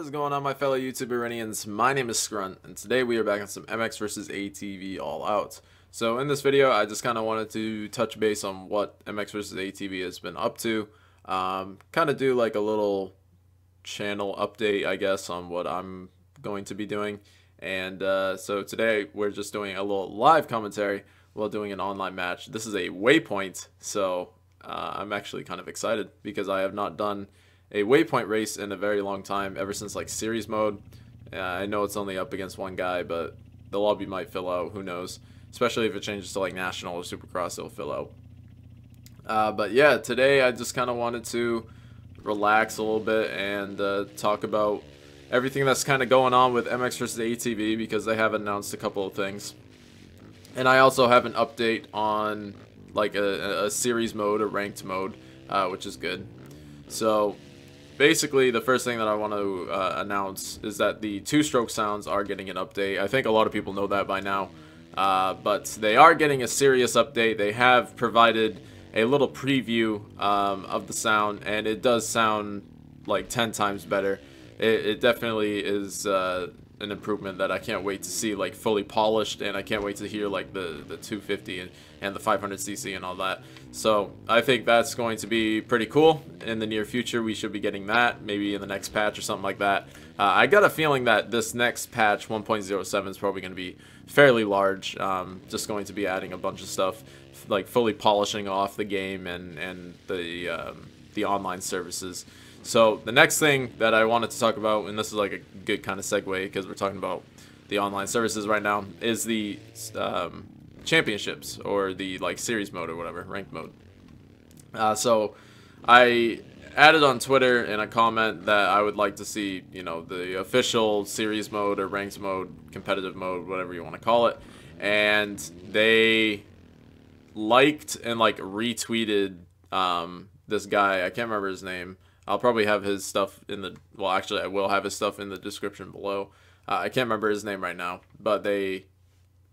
Is going on my fellow YouTuberians? My name is Scruntt and today we are back on some MX vs ATV All Out. So in this video I just kind of wanted to touch base on what MX vs ATV has been up to. Um, kind of do like a little channel update I guess on what I'm going to be doing. And uh, so today we're just doing a little live commentary while doing an online match. This is a waypoint so uh, I'm actually kind of excited because I have not done a waypoint race in a very long time, ever since like series mode. Uh, I know it's only up against one guy, but the lobby might fill out. Who knows? Especially if it changes to like national or supercross, it'll fill out. Uh, but yeah, today I just kind of wanted to relax a little bit and uh, talk about everything that's kind of going on with MX versus ATV because they have announced a couple of things. And I also have an update on like a, a series mode, a ranked mode, uh, which is good. So basically, the first thing that I want to uh, announce is that the two-stroke sounds are getting an update. I think a lot of people know that by now, uh, but they are getting a serious update. They have provided a little preview um, of the sound, and it does sound like 10 times better. It, it definitely is uh, an improvement that I can't wait to see like fully polished and I can't wait to hear like the the 250 and, and the 500cc and all that so I think that's going to be pretty cool. In the near future we should be getting that maybe in the next patch or something like that. Uh, I got a feeling that this next patch 1.07 is probably going to be fairly large um, just going to be adding a bunch of stuff like fully polishing off the game and and the um, the online services. So the next thing that I wanted to talk about, and this is like a good kind of segue because we're talking about the online services right now, is the um, championships or the like series mode or whatever, ranked mode. Uh, so I added on Twitter in a comment that I would like to see, you know, the official series mode or ranked mode, competitive mode, whatever you want to call it. And they liked and like retweeted um, this guy. I can't remember his name. I'll probably have his stuff in the well actually I will have his stuff in the description below. Uh, I can't remember his name right now, but they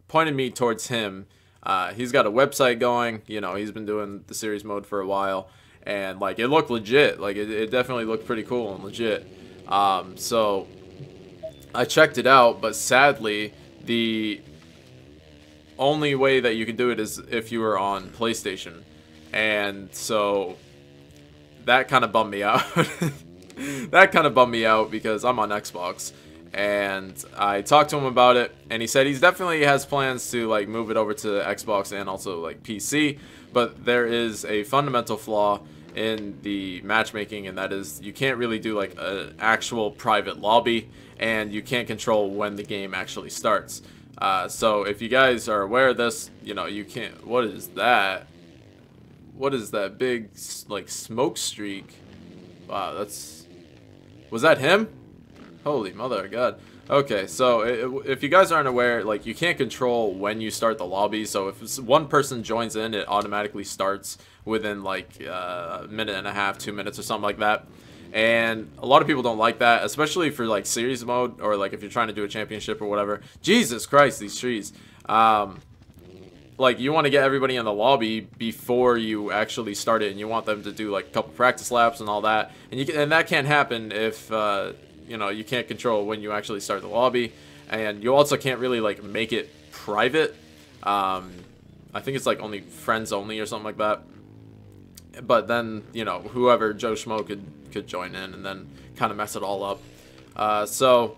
pointed me towards him. Uh, he's got a website going, you know, he's been doing the series mode for a while and like it looked legit. Like it, it definitely looked pretty cool and legit. Um, so I checked it out, but sadly the only way that you can do it is if you were on PlayStation. And so that kind of bummed me out. that kind of bummed me out because I'm on Xbox and I talked to him about it and he said he's definitely has plans to like move it over to Xbox and also like PC but there is a fundamental flaw in the matchmaking and that is you can't really do like an actual private lobby and you can't control when the game actually starts uh, so if you guys are aware of this you know you can't what is that what is that big like smoke streak? Wow, that's was that him? Holy mother of God. Okay, so if you guys aren't aware, like you can't control when you start the lobby. So if one person joins in, it automatically starts within like uh, a minute and a half, two minutes or something like that. And a lot of people don't like that, especially for like series mode or like if you're trying to do a championship or whatever. Jesus Christ, these trees. Um, like you want to get everybody in the lobby before you actually start it and you want them to do like a couple practice laps and all that and you can, and that can't happen if uh, you know you can't control when you actually start the lobby and you also can't really like make it private. Um, I think it's like only friends only or something like that. But then you know whoever Joe Schmo could could join in and then kind of mess it all up. Uh, so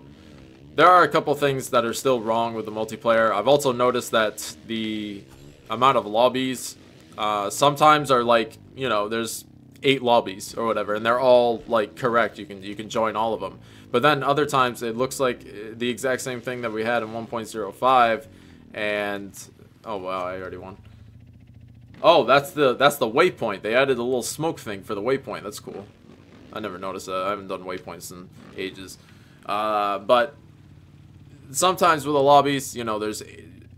there are a couple things that are still wrong with the multiplayer. I've also noticed that the amount of lobbies uh, sometimes are like, you know, there's eight lobbies or whatever, and they're all like correct. You can you can join all of them. But then other times it looks like the exact same thing that we had in 1.05, and oh wow, I already won. Oh, that's the that's the waypoint. They added a little smoke thing for the waypoint. That's cool. I never noticed that. I haven't done waypoints in ages. Uh, but sometimes with the lobbies, you know, there's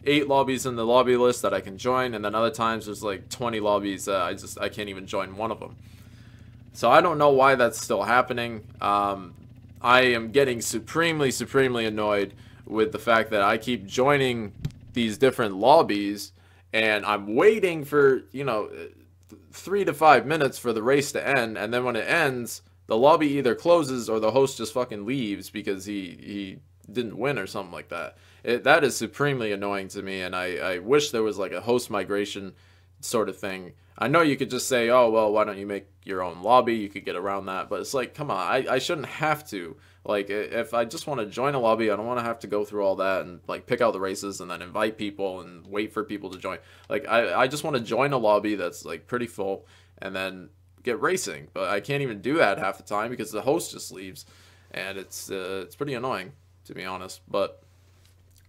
eight lobbies in the lobby list that I can join, and then other times there's like 20 lobbies that I just I can't even join one of them. So I don't know why that's still happening. Um, I am getting supremely, supremely annoyed with the fact that I keep joining these different lobbies, and I'm waiting for you know three to five minutes for the race to end, and then when it ends, the lobby either closes or the host just fucking leaves because he he didn't win or something like that. It, that is supremely annoying to me, and I, I wish there was like a host migration sort of thing. I know you could just say, oh, well, why don't you make your own lobby? You could get around that, but it's like, come on, I, I shouldn't have to. Like, if I just want to join a lobby, I don't want to have to go through all that and like pick out the races and then invite people and wait for people to join. Like, I, I just want to join a lobby that's like pretty full and then get racing, but I can't even do that half the time because the host just leaves, and it's uh, it's pretty annoying to be honest. But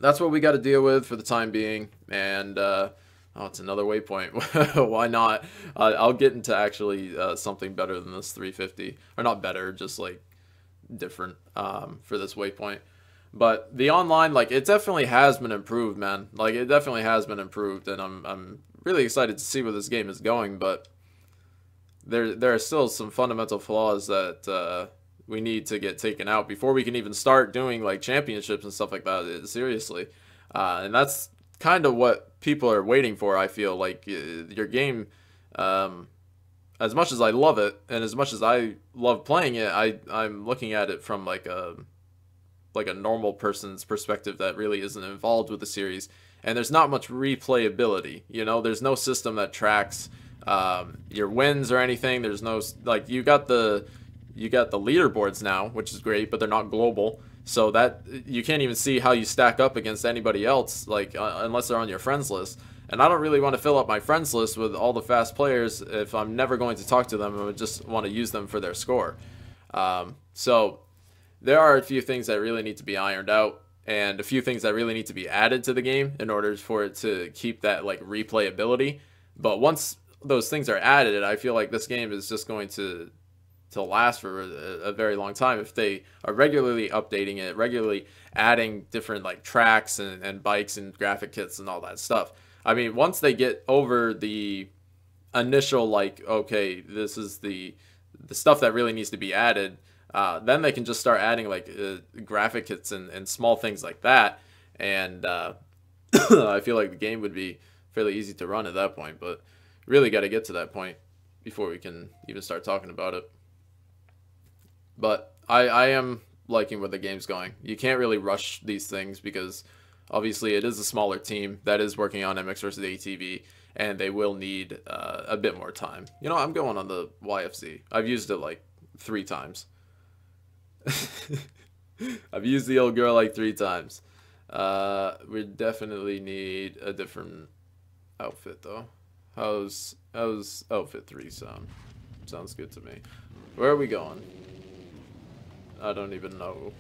that's what we got to deal with for the time being. And uh, oh, it's another waypoint. Why not? Uh, I'll get into actually uh, something better than this 350, or not better, just like different um, for this waypoint. But the online, like, it definitely has been improved, man. Like, it definitely has been improved, and I'm I'm really excited to see where this game is going. But there there are still some fundamental flaws that uh, we need to get taken out before we can even start doing like championships and stuff like that. Seriously, uh, and that's kind of what people are waiting for. I feel like your game, um, as much as I love it and as much as I love playing it, I I'm looking at it from like a like a normal person's perspective that really isn't involved with the series. And there's not much replayability. You know, there's no system that tracks um, your wins or anything. There's no like you got the you got the leaderboards now, which is great, but they're not global. So that you can't even see how you stack up against anybody else, like uh, unless they're on your friends list. And I don't really want to fill up my friends list with all the fast players if I'm never going to talk to them. I just want to use them for their score. Um, so there are a few things that really need to be ironed out, and a few things that really need to be added to the game in order for it to keep that like replayability. But once those things are added, I feel like this game is just going to to last for a, a, very long time if they are regularly updating it, regularly adding different like tracks and, and bikes and graphic kits and all that stuff. I mean, once they get over the initial like, okay, this is the the stuff that really needs to be added, uh, then they can just start adding like uh, graphic kits and, and small things like that, and uh, I feel like the game would be fairly easy to run at that point. But really got to get to that point before we can even start talking about it. But I, I am liking where the game's going. You can't really rush these things because obviously it is a smaller team that is working on MX versus ATV, and they will need uh, a bit more time. You know, I'm going on the YFZ. I've used it like three times. I've used the old girl like three times. Uh, we definitely need a different outfit though. How's how's outfit three sound? Sounds good to me. Where are we going? I don't even know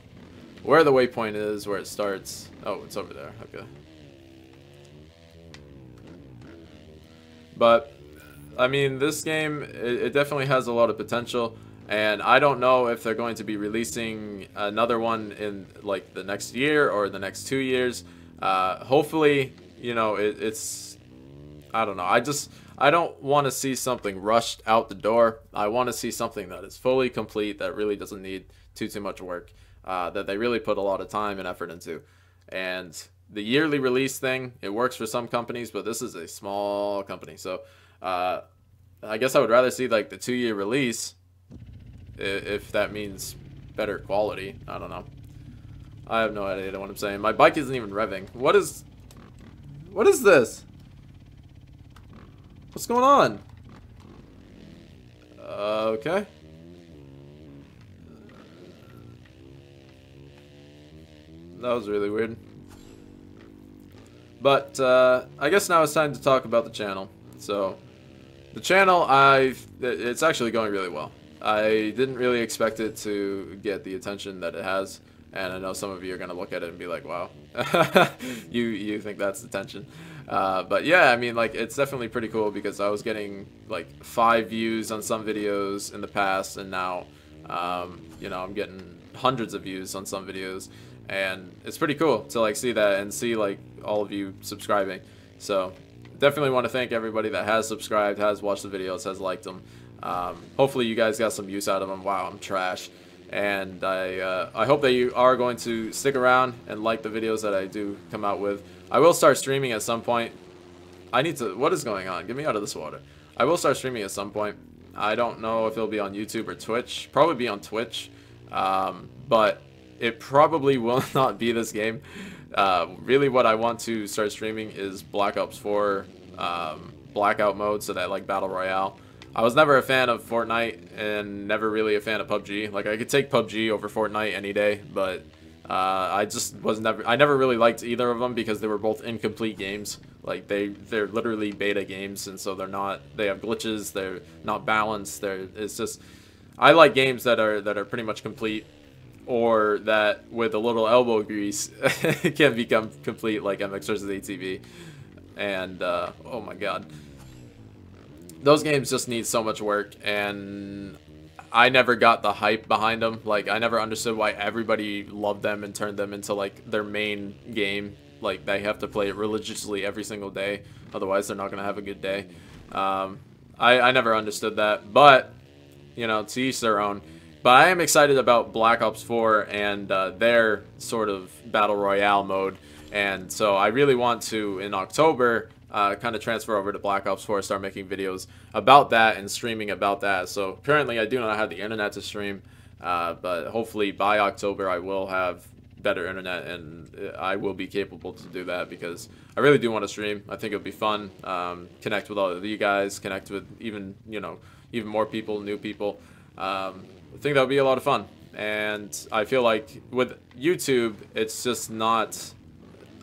where the waypoint is, where it starts. Oh, it's over there. Okay. But, I mean, this game, it, it, definitely has a lot of potential. And I don't know if they're going to be releasing another one in, like, the next year or the next two years. Uh, hopefully, you know, it, it's... I don't know. I just... I don't want to see something rushed out the door. I want to see something that is fully complete, that really doesn't need too too much work uh, that they really put a lot of time and effort into. And the yearly release thing, it works for some companies, but this is a small company, so uh, I guess I would rather see like the two year release if that means better quality. I don't know. I have no idea what I'm saying. My bike isn't even revving. What is... What is this? What's going on? Uh, okay. That was really weird. But uh, I guess now it's time to talk about the channel. So the channel, I've it's actually going really well. I didn't really expect it to get the attention that it has, and I know some of you are gonna look at it and be like, "Wow, you you think that's attention?" Uh, but yeah, I mean, like it's definitely pretty cool because I was getting like five views on some videos in the past, and now, um, you know, I'm getting hundreds of views on some videos and it's pretty cool to like see that and see like all of you subscribing. So definitely want to thank everybody that has subscribed, has watched the videos, has liked them. Um, hopefully you guys got some use out of them. Wow, I'm trash. And I, uh, I hope that you are going to stick around and like the videos that I do come out with. I will start streaming at some point. I need to... What is going on? Get me out of this water. I will start streaming at some point. I don't know if it'll be on YouTube or Twitch. Probably be on Twitch. Um, but it probably will not be this game. Uh, really what I want to start streaming is Black Ops 4 um, Blackout mode, so that like Battle Royale. I was never a fan of Fortnite and never really a fan of PUBG. Like I could take PUBG over Fortnite any day, but uh, I just was never I never really liked either of them because they were both incomplete games. Like they they're literally beta games, and so they're not they have glitches. They're not balanced. They're it's just I like games that are that are pretty much complete or that with a little elbow grease it can become complete like MX versus ATV. And uh, oh my god, those games just need so much work, and I never got the hype behind them. Like I never understood why everybody loved them and turned them into like their main game. Like they have to play it religiously every single day, otherwise they're not gonna have a good day. Um, I, I never understood that, but you know, to each their own. But I am excited about Black Ops 4 and uh, their sort of battle royale mode. And so I really want to, in October, uh, kind of transfer over to Black Ops 4, start making videos about that and streaming about that. So currently I do not have the internet to stream, uh, but hopefully by October I will have better internet and I will be capable to do that because I really do want to stream. I think it would be fun, um, connect with all of you guys, connect with even, you know, even more people, new people. Um, I think that would be a lot of fun. And I feel like with YouTube, it's just not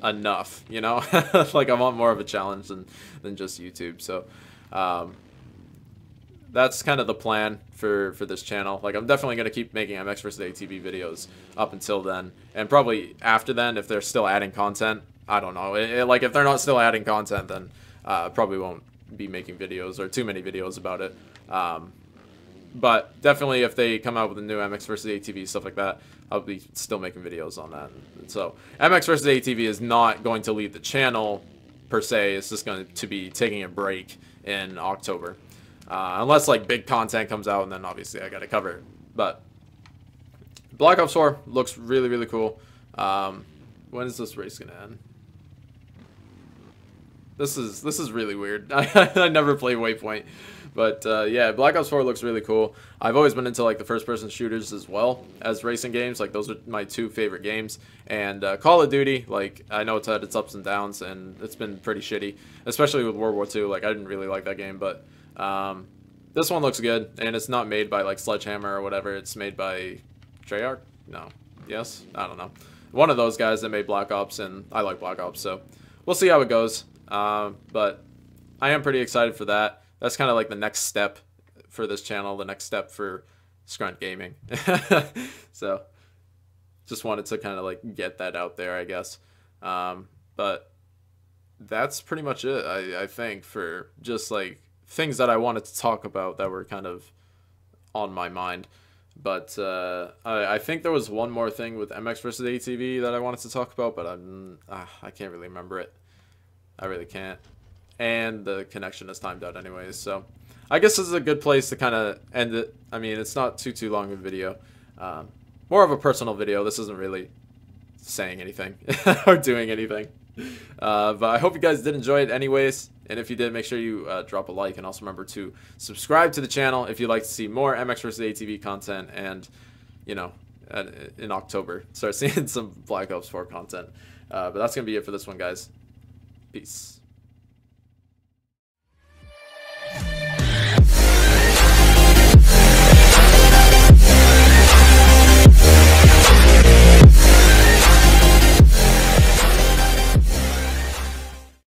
enough, you know? like I want more of a challenge than, than just YouTube. So um, that's kind of the plan for, for this channel. Like I'm definitely going to keep making MX vs. ATV videos up until then. And probably after then, if they're still adding content, I don't know. It, it, like if they're not still adding content, then uh, probably won't be making videos or too many videos about it. Um, but definitely if they come out with a new MX versus ATV stuff like that, I'll be still making videos on that. And so MX versus ATV is not going to leave the channel per se. It's just going to be taking a break in October, uh, unless like big content comes out, and then obviously I got to cover it. But Black Ops 4 looks really really cool. Um, when is this race gonna end? This is this is really weird. I, never play Waypoint. But uh, yeah, Black Ops 4 looks really cool. I've always been into like the first-person shooters as well as racing games. Like those are my two favorite games. And uh, Call of Duty, like I know it's had its ups and downs, and it's been pretty shitty, especially with World War II. Like I didn't really like that game, but um, this one looks good, and it's not made by like Sledgehammer or whatever. It's made by Treyarch. No, yes, I don't know. One of those guys that made Black Ops, and I like Black Ops, so we'll see how it goes. Uh, but I am pretty excited for that that's kind of like the next step for this channel, the next step for Scruntt Gaming. so just wanted to kind of like get that out there, I guess. Um, but that's pretty much it, I, I think, for just like things that I wanted to talk about that were kind of on my mind. But uh, I, I think there was one more thing with MX versus ATV that I wanted to talk about, but I'm ah, I can't really remember it. I really can't and the connection is timed out anyways. So I guess this is a good place to kind of end it. I mean, it's not too too long of a video. Um, more of a personal video. This isn't really saying anything or doing anything. Uh, but I hope you guys did enjoy it anyways. And if you did, make sure you uh, drop a like and also remember to subscribe to the channel if you'd like to see more MX vs. ATV content and, you know, in October, start seeing some Black Ops 4 content. Uh, but that's going to be it for this one, guys. Peace.